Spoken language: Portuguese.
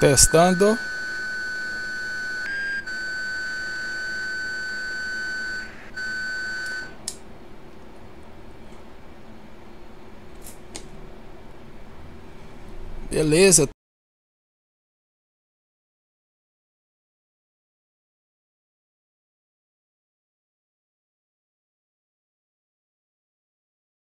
Testando. Beleza.